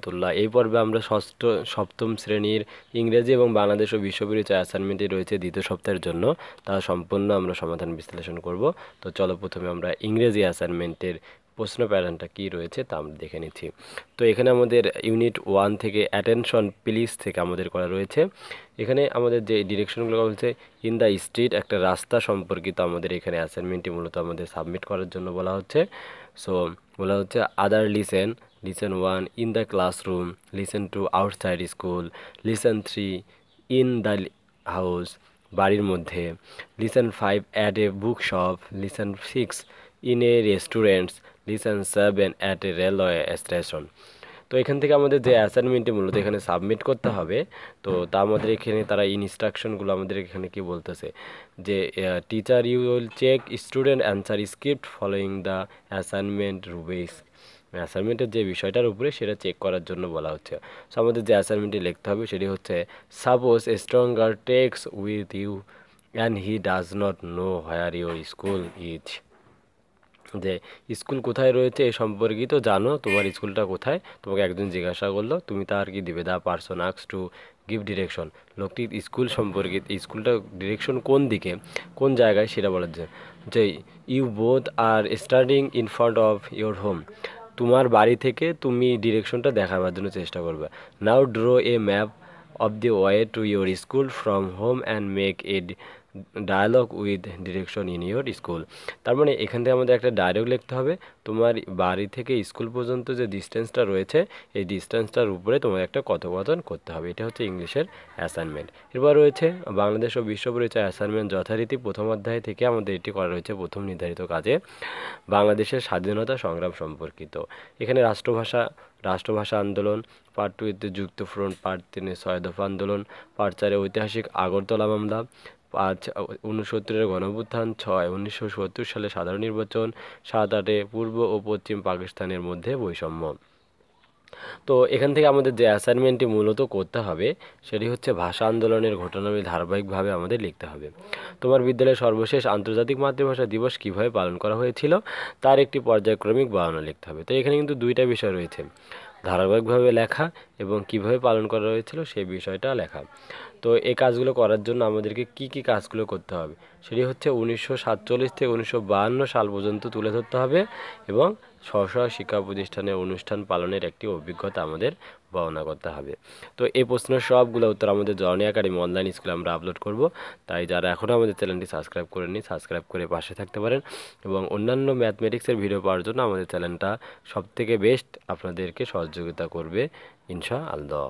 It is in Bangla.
রহমতুল্লাহ। এই পর্বে আমরা ষষ্ঠ, সপ্তম শ্রেণির ইংরেজি এবং বাংলাদেশ ও বিশ্ব পরিচয় অ্যাসাইনমেন্টে রয়েছে দ্বিতীয় সপ্তাহের জন্য। তা সম্পূর্ণ আমরা সমাধান বিশ্লেষণ করব। তো চলো প্রথমে আমরা ইংরেজি অ্যাসাইনমেন্টের প্রশ্ন প্যাটার্নটা কী রয়েছে তা আমরা দেখে নিচ্ছি। তো এখানে আমাদের ইউনিট ওয়ান থেকে অ্যাটেনশন প্লিজ থেকে আমাদের করা রয়েছে। এখানে আমাদের যে ডিরেকশনগুলো বলছে ইন দ্য স্ট্রিট একটা রাস্তা সম্পর্কিত আমাদের এখানে অ্যাসাইনমেন্টটি মূলত আমাদের সাবমিট করার জন্য বলা হচ্ছে। সো বলা হচ্ছে, other listen listen one in the classroom listen two outside school listen three in the house বাড়ির মধ্যে listen five at a book shop listen six in a restaurants listen seven at a railway station তো এখান থেকে আমাদের যে অ্যাসাইনমেন্টটি মূলত এখানে সাবমিট করতে হবে, তো তা আমাদের এখানে তারা ইনস্ট্রাকশনগুলো আমাদের এখানে কি বলতেছে? যে teacher you will check student answer script following the assignment rubrics অ্যাসাইনমেন্টের যে বিষয়টার উপরে সেটা চেক করার জন্য বলা হচ্ছে। সো আমাদের যে অ্যাসাইনমেন্টটি লিখতে হবে সেটি হচ্ছে suppose a text with you and he does not know where your school is যে স্কুল কোথায় রয়েছে এ সম্পর্কিত জানো, তোমার স্কুলটা কোথায়? তোমাকে একজন জিজ্ঞাসা করল, তুমি তার কি দিবে? The person asks to give direction লোকটি স্কুল সম্পর্কিত স্কুলটা ডিরেকশন কোন দিকে, কোন জায়গায় সেটা বলার জন্য, যে you both are standing in front of your home তোমার বাড়ি থেকে তুমি ডিরেকশনটা দেখাবার জন্য চেষ্টা করবে। Now draw a map of the way to your school from home and make a dialogue with direction in your school তার মানে এখান থেকে আমাদের একটা ডায়লগ লিখতে হবে। তোমার বাড়ি থেকে স্কুল পর্যন্ত যে ডিস্টেন্সটা রয়েছে, এই ডিস্টেন্সটার উপরে তোমার একটা কথোপকথন করতে হবে। এটা হচ্ছে ইংলিশের অ্যাসাইনমেন্ট এরপর রয়েছে বাংলাদেশ ও বিশ্ব পরিচয় অ্যাসাইনমেন্ট যথারীতি প্রথম অধ্যায় থেকে আমাদের এটি করা রয়েছে প্রথম নির্ধারিত কাজে। বাংলাদেশের স্বাধীনতা সংগ্রাম সম্পর্কিত। এখানে রাষ্ট্রভাষা রাষ্ট্রভাষা আন্দোলন পার্ট টুতে যুক্ত ফ্রন্ট পার্ট তিনে ছয় দফা আন্দোলন পার্ট চারে ঐতিহাসিক আগরতলা মামলা পাঁচ উনসত্তরের গণভ্যুত্থান, ছয় উনিশশো সত্তর সালে সাধারণ নির্বাচন, সাত, আটে পূর্ব ও পশ্চিম পাকিস্তানের মধ্যে বৈষম্য। তো এখান থেকে আমাদের যে অ্যাসাইনমেন্টটি মূলত করতে হবে, সেটি হচ্ছে ভাষা আন্দোলনের ঘটনাবলী ধারাবাহিকভাবে আমাদের লিখতে হবে। তোমার বিদ্যালয়ে সর্বশেষ আন্তর্জাতিক মাতৃভাষা দিবস কীভাবে পালন করা হয়েছিল, তার একটি পর্যায়ক্রমিক বর্ণনা লিখতে হবে। তো এখানে কিন্তু দুইটা বিষয় রয়েছে। ধারাবাহিকভাবে লেখা এবং কীভাবে পালন করা হয়েছিল সেই বিষয়টা লেখা। তো এই কাজগুলো করার জন্য আমাদেরকে কি কি কাজগুলো করতে হবে? সেটি হচ্ছে উনিশশো সাতচল্লিশ থেকে উনিশশো সাল পর্যন্ত তুলে ধরতে হবে এবং স্ব শিক্ষা প্রতিষ্ঠানের অনুষ্ঠান পালনের একটি অভিজ্ঞতা আমাদের বর্ণনা করতে হবে। তো এই প্রশ্নের সবগুলো উত্তর আমাদের জর্নি একাডেমি অনলাইন স্কুলে আমরা আপলোড করব। তাই যারা এখনও আমাদের চ্যানেলটি সাবস্ক্রাইব করেননি সাবস্ক্রাইব করে পাশে থাকতে পারেন এবং অন্যান্য ম্যাথমেটিক্সের ভিডিও পাওয়ার জন্য আমাদের চ্যানেলটা সবথেকে বেস্ট আপনাদেরকে সহযোগিতা করবে ইনশা আল্লাহ